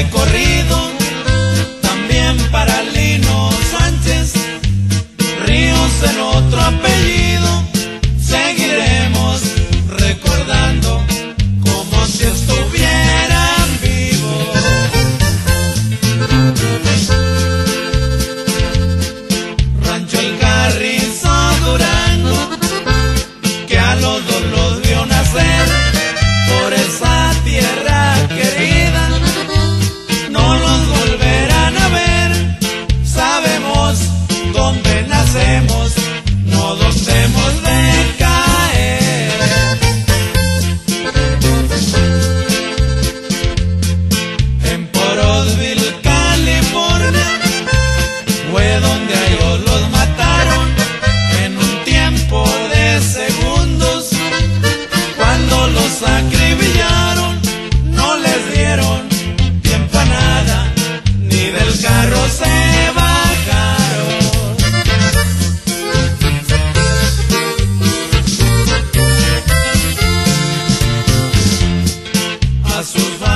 he corrido braços.